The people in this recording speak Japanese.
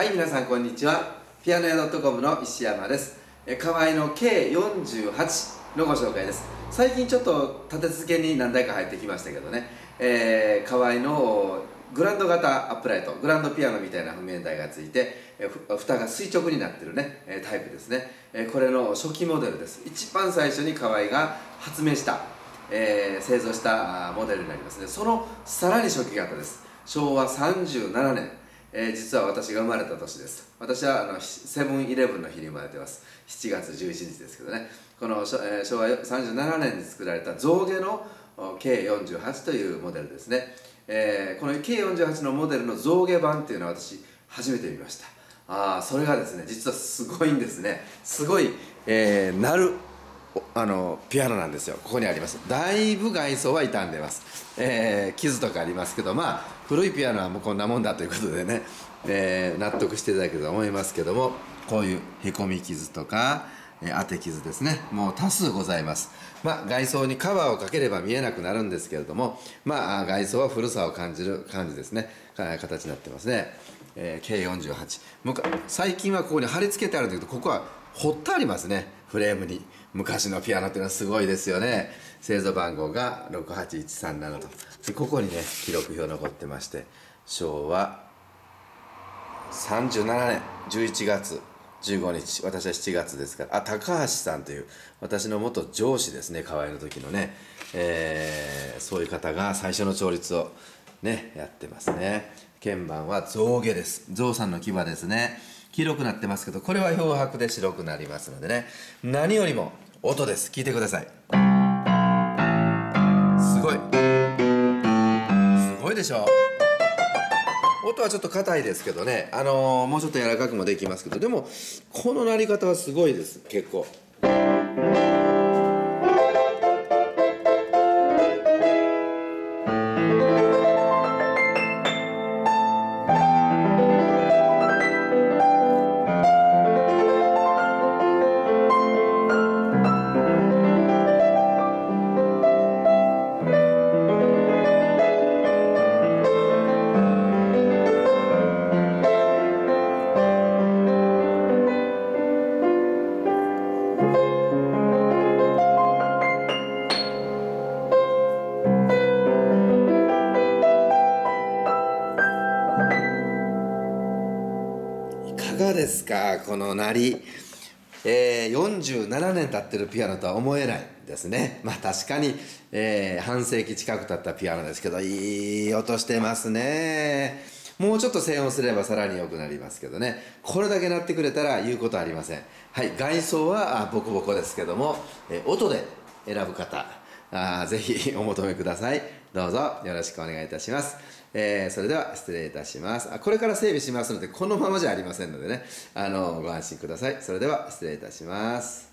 はい皆さんこんにちは。ピアノ屋 .com の石山です。え河合の K48 のご紹介です。最近ちょっと立て続けに何台か入ってきましたけどね、えー、河合のグランド型アップライトグランドピアノみたいな譜面台がついてえ蓋が垂直になってるねタイプですね。えこれの初期モデルです。一番最初に河合が発明したえー、製造したモデルになります。ねそのさらに初期型です。昭和37年えー、実は私が生まれた年です。私はあのセブンイレブンの日に生まれてます。7月11日ですけどね。この、えー、昭和37年に作られた象牙の K48 というモデルですね、えー、この K48 のモデルの象牙版っていうのは私初めて見ました。ああそれがですね実はすごいんですね。すごい、えー、鳴るあのピアノなんですよ。ここにあります。だいぶ外装は傷んでます、えー、傷とかありますけどまあ古いピアノはもうこんなもんだということでね、えー、納得していただけると思いますけどもこういうへこみ傷とか、えー、当て傷ですね。もう多数ございます。まあ外装にカバーをかければ見えなくなるんですけれどもまあ外装は古さを感じる感じですね。形になってますね、えー、K48 最近はここに貼り付けてあるんだけどここは掘ってありますね。フレームに。昔のピアノっていうのはすごいですよね。製造番号が68137と。でここにね記録表残ってまして昭和37年11月15日。私は7月ですから。あ高橋さんという私の元上司ですね。河合の時のね、えー、そういう方が最初の調律をねやってますね。鍵盤は象牙です。象さんの牙ですね。黄色くなってますけどこれは漂白で白くなりますのでね。何よりも音です。聞いてください。すごい。すごいでしょ。音はちょっと硬いですけどね。あのー、もうちょっと柔らかくもできますけど。でもこの鳴り方はすごいです。結構。いかがですかこの鳴り、えー、47年経ってるピアノとは思えないですね。まあ確かに、えー、半世紀近く経ったピアノですけどいい音してますね。もうちょっと静音すればさらに良くなりますけどね。これだけ鳴ってくれたら言うことありません。はい外装はボコボコですけども、えー、音で選ぶ方あぜひ お求めください。どうぞよろしくお願いいたします、えー、それでは失礼いたします。あこれから整備しますのでこのままじゃありませんのでね。あのご安心ください。それでは失礼いたします。